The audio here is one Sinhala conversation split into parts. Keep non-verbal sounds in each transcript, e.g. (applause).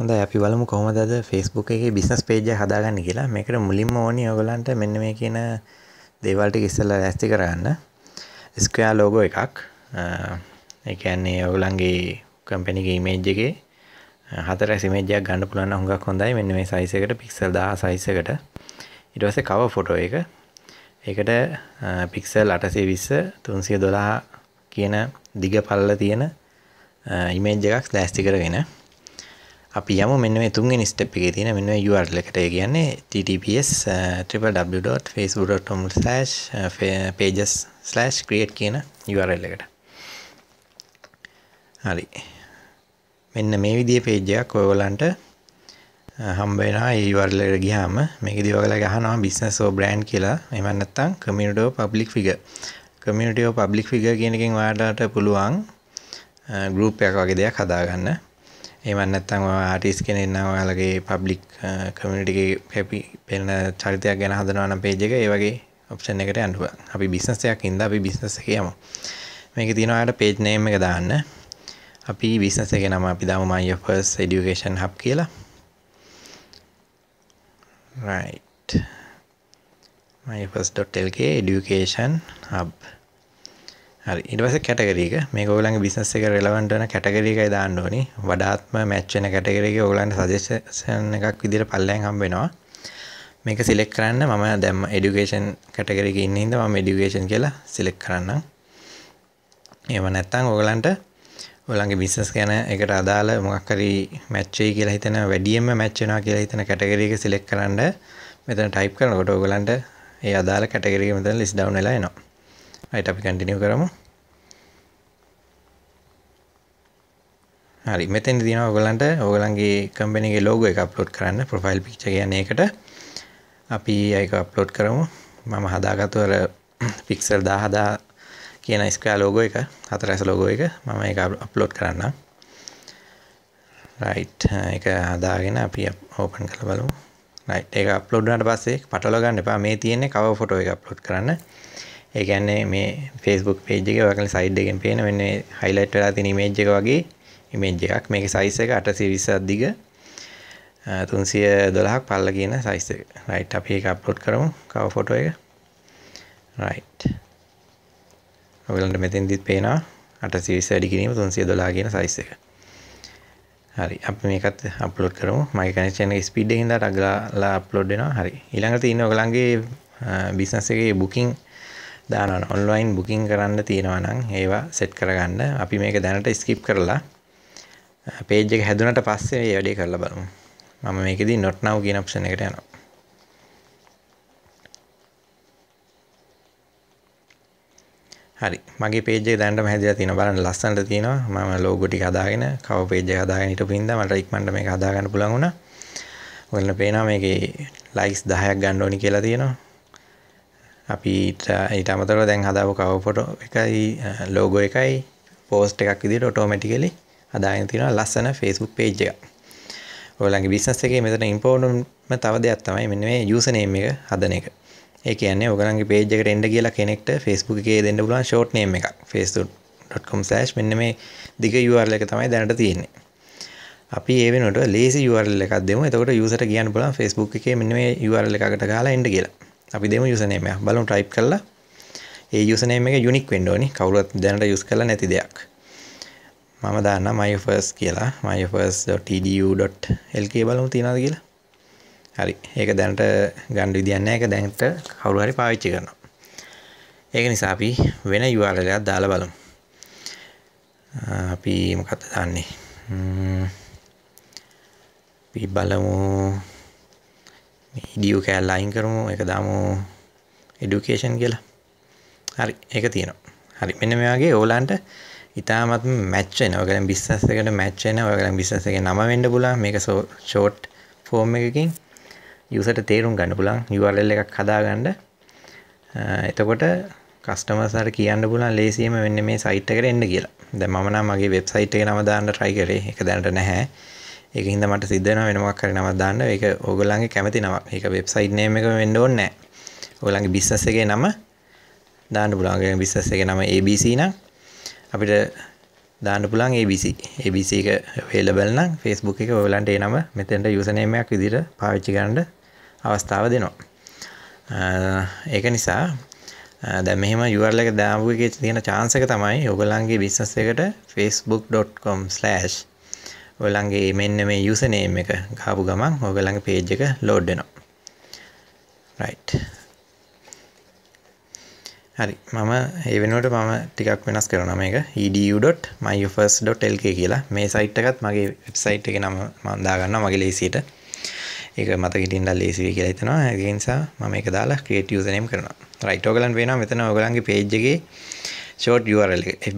හොඳ අපි බලමු කොහොමද අද Facebook එකේ බිස්නස් පේජ් එක හදාගන්නේ කියලා. මේකට මුලින්ම ඕනි ඔයගලන්ට මෙන්න මේ කියන දේවල් ටික ඉස්සෙල්ලා ලෑස්ති කරගන්න. ස්ක්වයර් ලෝගෝ එකක්. ඒ කියන්නේ ඔයගලන්ගේ කම්පැනි ගේ ඉමේජ් එකේ හතරැස් ඉමේජ් එකක් ගන්න පුළුවන් නම් හුඟක් හොඳයි. මෙන්න මේ සයිස් එකට පික්සල් 1000 සයිස් එකට. ඊට පස්සේ කවර් ෆොටෝ එක. ඒකට පික්සල් 820 312 කියන දිග පල්ල තියෙන ඉමේජ් එකක් ලෑස්ති කරගෙන අපි යමු මෙන්න මේ තුන්වෙනි ස්ටෙප් එකේ තියෙන මෙන්න මේ URL එකට ඒ කියන්නේ https uh, www.facebook.com/pages/create uh, කියන URL එකට. හරි. මෙන්න මේ විදිහේ පේජ් එකක් ඔයගලන්ට uh, හම්බ වෙනවා ඒ URL එකට ගියාම මේකදී ඔයගලගේ අහනවා business or brand කියලා. එහෙම නැත්නම් community or public figure. community or public figure කියන එකෙන් ඔයාලට පුළුවන් group එකක් වගේ දෙයක් හදාගන්න. එහෙම නැත්නම් ආටිස්ට් කෙනෙක් නම් ඔයාලගේ පබ්ලික් කමියුනිටි එකේ හැපි පෙන්න චරිතයක් ගැන හදනවා නම් පේජ් එක ඒ වගේ ඔප්ෂන් එකට යන්න පුළුවන්. අපි බිස්නස් එකක් ඉඳලා අපි බිස්නස් එකේ යමු. මේකේ තියෙනවා ඔයාලට පේජ් නේම් එක දාන්න. අපි බිස්නස් එකේ නම අපි දාමු my first education hub කියලා. right my first.lk education hub හරි. ඉටවස කැටගරීක මේ ගොලන් බිනස්ස එක රෙලවන්ටන කැටගරීකයි දාන්න ඕනි. වඩාත්ම මැච්චන කැටගරක ඔගලන්ට සදේශසන එකක් විදිර පල්ලෑන් හම් වෙනවා මේක සිලෙක් කරන්න මම දැම් එඩිකේෂන් කැටගරක ඉන්නද ම ඩිකේෂන් කියලා සිලෙක් කරන්න එම නැත්තං ඕගලන්ට ඔලන්ගේ බිස්සස් ගැන එකට අදාළ මොක්කරි මැච්චේ කියලා හිතන වැඩියම මැච්චනා කියලා හිතන කැටගරීක සිලෙක් කරන්න මෙතන ටයිප් කරනකොට ඔගලන්ට ඒ අදාළ කැටගරීක මෙතන ලිස් ඩව් නලායනවා එනවා right අපි කන්ටිනියු කරමු. හරි මෙතෙන්දි තියෙනවා ඔයගලන්ට ඔයගලන්ගේ කම්පැනි එකේ ලෝගෝ එක අප්ලෝඩ් කරන්න ප්‍රොෆයිල් පික්චර් කියන්නේ ඒකට. අපි ඒක අප්ලෝඩ් කරමු. මම හදාගත්තු අර (clears throat) පික්සල් 10000 කියන ස්ක්වයර් ලෝගෝ එක හතරැස ලෝගෝ එක මම ඒක අප්ලෝඩ් කරන්නම්. රයිට් ඒක හදාගෙන අපි ඕපන් කරලා බලමු. රයිට් ඒක අප්ලෝඩ් වුණාට පස්සේ පටලවා ගන්න එපා. මේ තියෙන්නේ කවර් ෆොටෝ එක අප්ලෝඩ් කරන්න. ඒ කියන්නේ මේ Facebook page එකේ ඔයගලගේ side එකෙන් පේන මෙන්න මේ highlight වෙලා තියෙන image එක වගේ image එකක්. මේකේ size එක 820ක් දිග 312ක් පල්ල කියන size එක. right අපි ඒක upload කරමු cover photo එක. right. ඔයගලන්ට මෙතෙන්දිත් පේනවා 820 වැඩි කිරීම 312 කියන size එක. හරි අපි මේකත් අප්ලෝඩ් කරමු මගේ කනෙක්ෂන් එක ස්පීඩ් එකකින් දාට අගලා අප්ලෝඩ් වෙනවා හරි ඊළඟට තියෙන ඔයගලන්ගේ බිස්නස් එකේ බුකින් දානවන ඔන්ලයින් බුකින් කරන්න තියෙනවා නම් ඒවා සෙට් කරගන්න. අපි මේක දැනට ස්කිප් කරලා පේජ් එක හැදුනට පස්සේ මේ වැඩේ කරලා බලමු. මම මේකෙදී not now කියන ඔප්ෂන් එකට යනවා. හරි. මගේ පේජ් එක දැනටම හැදලා තියෙනවා. බලන්න ලස්සනට තියෙනවා. මම ලෝගෝ ටික හදාගෙන කවර් පේජ් එක හදාගෙන හිටපු හින්දා මට ඉක්මනට මේක හදාගන්න පුළුවන් වුණා. ඔයාලට පේනවා මේකේ ලයික්ස් 10ක් ගන්න ඕනි කියලා තියෙනවා. අපි ඊට අමතරව දැන් හදාපු කවර් ෆොටෝ එකයි ලෝගෝ එකයි පෝස්ට් එකක් විදිහට ඔටෝමැටිකලි හදාගෙන තියෙනවා ලස්සන Facebook page එකක්. ඔයගලගේ බිස්නස් එකේ මෙතන ඉම්පෝර්ටන්ට්ම තව දෙයක් තමයි මෙන්න මේ යූසර් නේම් එක හදන එක. ඒ කියන්නේ ඔයගලගේ page එකට එන්න කියලා කෙනෙක්ට Facebook එකේ දෙන්න පුළුවන් short name එකක්. facebook.com/ මෙන්න මේ දිග URL එක තමයි දැනට තියෙන්නේ. අපි ඒ වෙනුවට ලේසි URL එකක් දෙමු. එතකොට යූසර්ට කියන්න පුළුවන් Facebook එකේ මෙන්න මේ URL එකකට ගහලා එන්න කියලා. අපි දෙමු යුසනේම එක බලමු ටයිප් කරලා. ඒ යුසනේම එක යුනික් වෙන්න ඕනි. කවුරුත් දැනට යූස් කරලා නැති දෙයක්. මම දාන්නම් my first කියලා myfirst.edu.lk බලමු තියනවද කියලා? හරි. ඒක දැනට ගන්න විදියක් නැහැ ඒක දැනට කවුරු හරි පාවිච්චි කරනවා. ඒක නිසා අපි වෙන URL එකක් දාලා බලමු. අපි මොකක්ද දාන්නේ? අපි බලමු. ඉඩියෝ කෑල්ල අයින් කරමු එක දාමු එඩුකේෂන් කියලා. හරි ඒක තියෙනවා. හරි මෙන්න මේ වගේ ඕලාන්ට ඉතාමත් මැච් වෙන ඔයගලන් බිස්නස් එකට මැච් වෙන ඔයගලන් බිස්නස් එකේ නම වෙන්න පුළුවන්. මේක ෂෝට් ෆෝම් එකකින් යූසර්ට තේරුම් ගන්න පුළුවන්. URL එකක් හදාගන්න. එතකොට කස්ටමර්ස්ලාට කියන්න පුළුවන් ලේසියෙම මෙන්න මේ සයිට් එකට එන්න කියලා. දැන් මම නම් මගේ වෙබ්සයිට් එකේ නම දාන්න try කරේ. ඒක දැනට නැහැ. ඒක හින්දා මට සිද්ධ වෙනවා වෙන මොකක් හරි නමක් දාන්න. ඒක ඕගොල්ලන්ගේ කැමති නමක්. ඒක වෙබ්සයිට් නේම් එක වෙන්න ඕනේ නැහැ. ඕගොල්ලන්ගේ බිස්නස් එකේ නම දාන්න පුළුවන්. ඔයගේ බිස්නස් එකේ නම ABC නම් අපිට දාන්න පුළන් ABC ABC එක වේලබල් නම් ෆස්බුක් එක ඔයලන්ට ඒ නම මෙතෙන්ට යුසනේමයක් විදිර පාවිච්චි කරන්න අවස්ථාව දෙනවා ඒක නිසා දැ මෙහම යුවරල එක දාපුගේ තියෙන චාන්සක තමයි ඔගලන්ගේ බිස්නස් එකට facebook.com/ ඔලන්ගේ මෙන්න මේ යුසනේම් එක ගාපු ගමන් ඔගලඟ පේජ් එක ලෝඩ්ඩනවා රයිට් හරි මම ඒ වෙනුවට මම ටිකක් වෙනස් කරන මේක edu.myfirst.lk කියලා. මේ සයිට් එකත් මගේ වෙබ්සයිට් එක නම මම දාගන්න මගේ ලේසියට. ඒක මතක හිටින්න ලේසි වෙයි කියලා හිතනවා. ඒ නිසා මම මේක දාලා create username කරනවා. Right. ඔයගලන් වෙනවා මෙතන ඔයගලන්ගේ page එකේ short url එක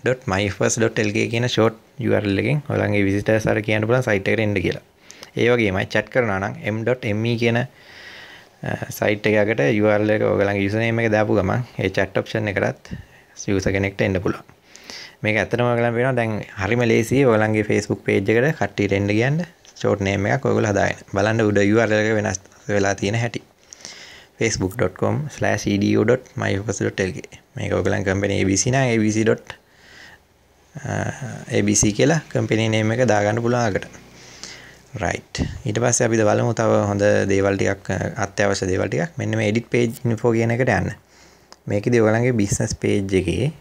fb.me/edu.myfirst.lk කියන short url එකෙන් ඔයගලන්ගේ visitors අර කියන්න පුළුවන් site එකට එන්න කියලා ඒ වගේමයි chat කරනවා නම් m.me කියන සයිට් එකකට URL එක ඔයගලගේ යුසර්නේම් එක දාපු ගමන් ඒ chat option එකටත් යූසර් කෙනෙක්ට එන්න පුළුවන්. මේක ඇත්තටම ඔයගලන් වෙනවා දැන් හරිම ලේසියි ඔයගලගේ Facebook page එකට කට්ටියට එන්න කියන්න short name එකක් ඔයගොල්ලෝ හදාගෙන. බලන්න උඩ URL එක වෙනස් වෙලා තියෙන හැටි. facebook.com/edu.myoffice.lk මේක ඔයගලන් කම්පැනි ABC නම් abc. Abc කියලා කම්පැනි නේම් එක දාගන්න පුළුවන් අකට. රයිට් ඊට පස්සේ අපි බලමු තව හොඳ දේවල් ටිකක් අත්‍යවශ්‍ය දේවල් ටිකක්. මෙන්න මේ edit page info කියන එකට යන්න. මේකෙදි ඔයගලගේ business page එකේ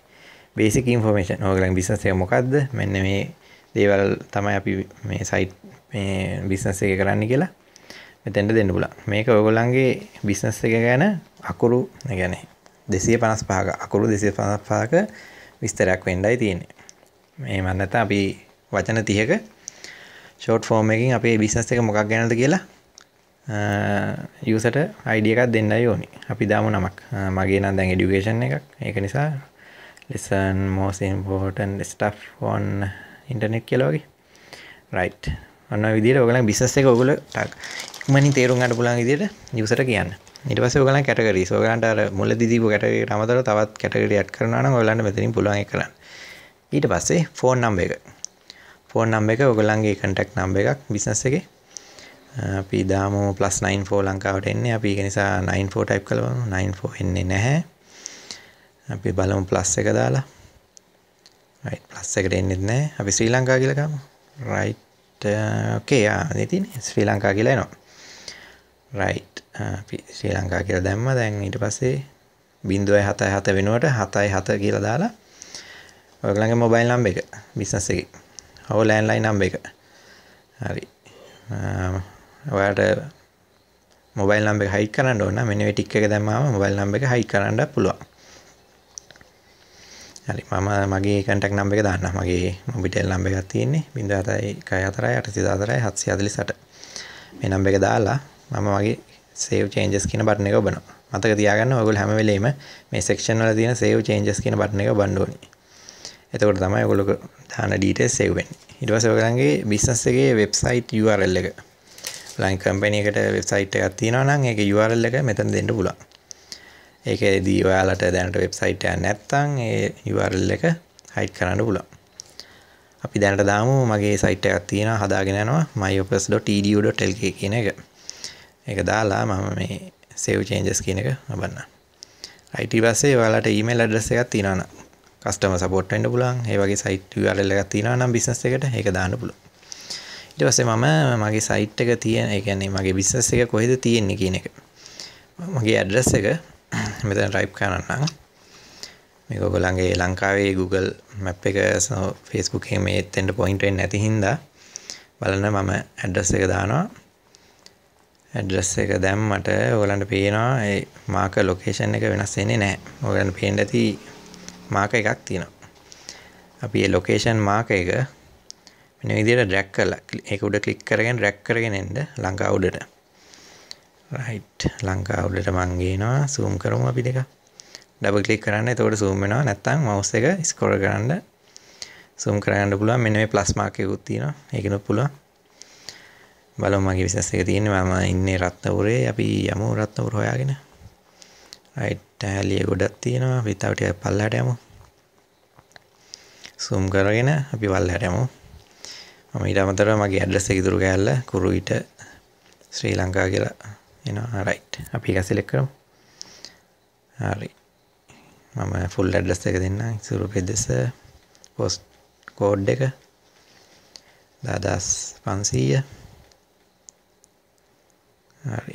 basic information. ඔයගලගේ business එක මොකද්ද? මෙන්න මේ දේවල් තමයි අපි මේ site මේ business එක කරන්න කියලා මෙතෙන්ට දෙන්න පුළුවන්. මේක ඔයගලගේ business එක ගැන අකුරු ඒ කියන්නේ 255ක අකුරු 255ක විස්තරයක් වෙන්නයි තියෙන්නේ. මේ මම නැත්නම් අපි වචන 30ක ෂෝට් ෆෝර්ම් එකකින් අපේ බිස්නස් එක මොකක් ගැනද කියලා යසට අයිඩිය එකක් දෙන්න යෝනි අපි දාමු නමක්. මගේ නම් දැන් එඩියුකේෂන් එකක්. ඒක නිසා lesson most important stuff phone internet කියලවගේ right ඔන්න විදිට ඔගල බිසස් එක ඔගුල ටක් මනි තේරුම් අට පුළන් විදිට නිවසට කියන්න. ඉට පස ඔගල කැටකරි සෝගලන්ට මුල දිීපු කැටගේ රමතර තවත් කැටගරියත් කරන ඔගලන්න මෙතරින් පුළුවන් කරන්න. ඊට පස්සේ ෆෝන් නම්බ එක. ෆෝන් නම්බ එක ඔගලන්ගේ කටක් නම්බ එකක් බිස්නස් එක. අපි දාමෝ පලස් 94 ලංකාවට එන්නේ. අපි නිසා 94 ටයිප් කළවමු 94 එන්නේ නැහැ. අපි බලමු ප්ලස් එක දාලා. රයිට් ප්ලස් එකට එන්නෙත් නැහැ. අපි ශ්‍රී ලංකා කියලා ගමු. රයිට් ඕකේ uh, ආ ඉතින් ශ්‍රී ලංකා කියලා එනවා. රයිට් අපි ශ්‍රී ලංකා කියලා දැම්මා. දැන් ඊට පස්සේ 0.77 වෙනුවට 7.7 කියලා දාලා ඔයගලගේ මොබයිල් නම්බර එක බිස්නස් එකේ. ඔව ලෑන්ලයි නම්බ එක. හරි. ඔයාට මොබයිල් නම්බ හයි කරන්න ඕන්න මෙන ටික් එක දැම්ම මොබයිල් නම්බ එක හයි කරන්න පුළුවන්. හරි. මම මගේ කටක් නම්බ එක දන්න මගේ මොබිටෙල් නම්බ එකක් තියෙන්නේ. බිඳ අතයි කය අතරයි අට සිදාතරයි හත්සි අදලි සට. මේ නම්බ එක දාලා මම මගේ සේව් චේන්ජස් කියන බටන එක ඔබන මතක තියාගන්න ඔගුල් හැම වෙලේම මේ සෙක්ෂන් වල තියෙන සේව් චේන්ජස් කියන බටන එක බණ්ඩෝනි එතකොට තමයි ඔගොලක දාන ඩීටේල්ස් සේව් වෙන්නේ. ඊට පස්සේ ඔයගලන්ගේ බිස්නස් එකේ වෙබ්සයිට් URL එක. ලයින් කම්පැනි එකට වෙබ්සයිට් එකක් තියෙනවා නම් ඒකේ URL එක මෙතන දෙන්න පුළුවන්. ඒකේදී ඔයාලට දැනට වෙබ්සයිට් එකක් නැත්නම් ඒ URL එක හයිඩ් කරන්න පුළුවන්. අපි දැනට දාමු මගේ සයිට් එකක් තියෙනවා හදාගෙන යනවා myopus.edu.lk කියන එක. ඒක දාලා මම මේ save changes කියන එක නබන්න ඊට පස්සේ ඔයාලට email address එකක් තියෙනවා කස්ටම සපෝට් වෙන්න පුළුවන්. ඒ වගේ සයිට් URL එකක් තියෙනවා නම් බිස්නස් එකට ඒක දාන්න පුළුවන්. ඊට පස්සේ මම මගේ සයිට් එක තියෙන ඒ කියන්නේ මගේ බිස්නස් එක කොහෙද තියෙන්නේ කියන එක. මගේ ඇඩ්‍රස් එක (clears throat) මෙතන ටයිප් කරන්නම්. මේක ඔයගොල්ලන්ගේ ලංකාවේ Google Map එක Facebook එකේ මේ එතෙන්ට පොයින්ට් වෙන්නේ නැති හින්දා බලන්න මම ඇඩ්‍රස් එක දානවා. ඇඩ්‍රස් එක දැම්මට ඔයගලන්ට පේනවා ඒ මාක ලොකේෂන් එක වෙනස් වෙන්නේ නැහැ. ඔයගලන්ට පේන්න ඇති මාක එකක් තියෙනවා. අපි ඒ ලොකේෂන් මාක එක මෙන්න විදිහට ඩ්‍රැග් කරලා ඒක උඩ ක්ලික් කරගෙන ඩ්‍රැග් කරගෙන එන්න ලංකාව උඩට. රයිට් ලංකාව උඩට මං ගේනවා zoom කරමු අපි දෙක. ඩබල් ක්ලික් කරන්න. එතකොට zoom වෙනවා. නැත්නම් mouse එක ස්ක්‍රෝල් කරන්න zoom කරගන්න පුළුවන්. මෙන්න මේ ප්ලස් මාක් එකකුත් තියෙනවා. ඒකනොත් පුළුවන්. බලමු මගේ බිස්නස් එක තියෙන්නේ. මම ඉන්නේ රත්නපුරේ. අපි යමු රත්නපුර හොයාගෙන. රයිට් ටෑලිය ගොඩක් තියෙනවා. අපි තව ටිකක් පල්ලහැට යමු. සූම් කරගෙන අපි වල්ලහැට යමු. මම ඊට අමතරව මගේ ඇඩ්‍රස් එක ඉතුරු කෑල්ල කුරුවිට ශ්‍රී ලංකා කියලා එනවා. රයිට් අපි ඒක සිලෙක්ට් කරමු. හරි මම ෆුල් ඇඩ්‍රස් එක දෙන්න ඉසුරු පෙදෙස පොස්ට් කෝඩ් එක දාදස් පන්සීය.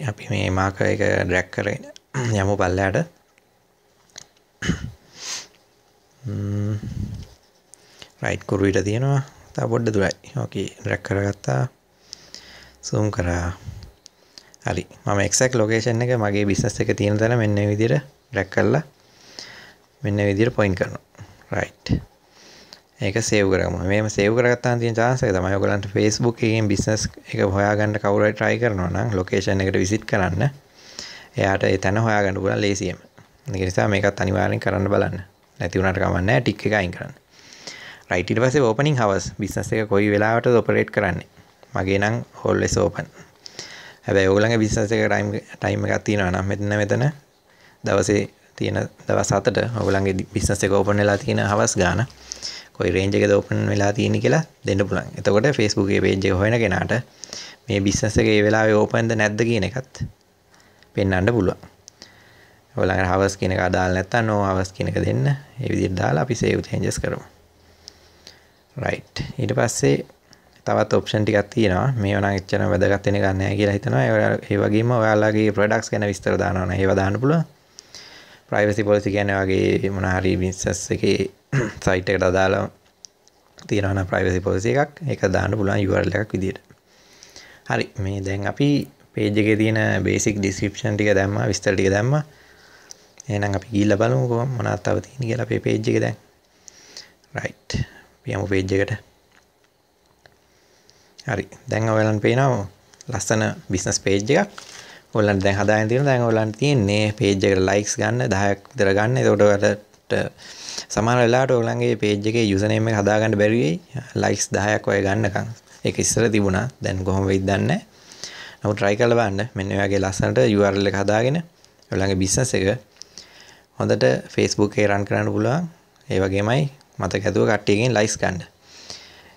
අපි මේ මාක එක ඩ්‍රැක් කරගෙන යමු පල්ලයට රයිට් කුරුවිට තියෙනවා. තා පොඩ්ඩ දුරයි. ඕකේ ඩ්‍රැක් කරගත්තා. සූම් කරා. හරි. මම එක්සක් ලොකේෂන් එක මගේ බිස්නස් එක තියෙන තැන මෙන්න විදිහට ඩ්‍රැක් කරලා මෙන්න විදිහට පොයින්ට් කරනවා. රයිට් ඒක සේව් කරගමු. මේම සේව් කරගත්තාම තියෙන chance එක තමයි ඔයගලන්ට Facebook එකෙන් business එක හොයාගන්න කවුරු හරි try කරනවා නම් location එකට visit කරන්න. එයාට ඒ තැන හොයාගන්න පුළුවන් ලේසියෙම ඒක නිසා මේකත් අනිවාර්යෙන් කරන්න බලන්න. නැති වුණාට කමක් නැහැ ටික් එක අයින් කරන්න right ඊට පස්සේ opening hours business එක කොයි වෙලාවටද operate කරන්නේ මගේ නම් always open හැබැයි ඔයගලගේ business එක time time එකක් තියෙනවා නම් මෙතන මෙතන දවසේ තියෙන දවස් හතට ඔයගලගේ business එක open වෙලා තියෙන හවස් ගාන කොයි රේන්ජ් එකද ඕපන් වෙලා තියෙන්නේ කියලා දෙන්න පුළුවන්. එතකොට Facebook එකේ page එක හොයන කෙනාට මේ business එක ඒ වෙලාවේ ඕපන්ද නැද්ද කියන එකත් පෙන්වන්න පුළුවන්. ඔයාලගේ hours කියන එක අදාළ නැත්නම් no hours කියන එක දෙන්න. ඒ විදිහට දාලා අපි save changes කරමු. right. ඊට පස්සේ තවත් ඔප්ෂන් ටිකක් තියෙනවා. මේවා නම් එච්චර වැදගත් වෙන එකක් නැහැ කියලා හිතනවා. ඒ වගේම ඔයාලගේ products ගැන විස්තර දානවා නම් ඒවා දාන්න පුළුවන්. privacy policy කියන්නේ වගේ මොන හරි business එකේ (clears throat) සයිට් එකට අදාලා තියෙනවන ප්‍රයිවසි පොලිසි එකක් ඒක දාන්න පුළුවන් URL එකක් විදියට හරි මේ දැන් අපි පේජ් එකේ තියෙන බේසික් ඩිස්ක්‍රිප්ෂන් ටික දැම්මා විස්තර ටික දැම්මා එහෙනම් අපි ගිහිල්ලා බලමු කොහොම මොනවද තව තියෙන්නේ කියලා අපේ පේජ් එකේ දැන්. රයිට් අපි යමු පේජ් එකට. හරි. දැන් ඔයාලන් පේනවා ලස්සන බිස්නස් පේජ් එකක්. ඔයාලන් දැන් හදාගෙන තියෙනවා. දැන් ඔයාලන් තියෙන්නේ පේජ් එකට ලයික්ස් ගන්න 10ක් විතර ගන්න. එතකොට ඔයාලට සමහර වෙලාවට ඔයගලන්ගේ පේජ් එකේ යුසර්නේම් එක හදාගන්න බැරි වෙයි. ලයික්ස් 10ක් ඔය ගන්නකම්. ඒක ඉස්සර තිබුණා. දැන් කොහොම වෙයිද දන්නේ නැහැ. නමුත් try කරලා බලන්න. මෙන්න මේ වගේ ලස්සනට URL එක හදාගෙන ඔයගලන්ගේ බිස්නස් එක හොඳට Facebook එකේ run කරන්න පුළුවන්. ඒ වගේමයි මතක ඇතුව කට්ටියකින් ලයික්ස් ගන්න.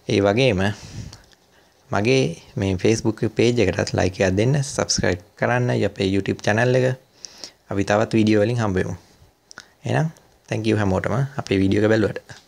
ඒ වගේම මගේ මේ Facebook පේජ් එකටත් ලයික් එකක් දෙන්න subscribe කරන්න අපේ YouTube channel එක. අපි තවත් වීඩියෝ වලින් හම්බ වෙමු. එහෙනම් තැංකව හැමෝටම. අපේ වීඩියෝ එක බැලුවට.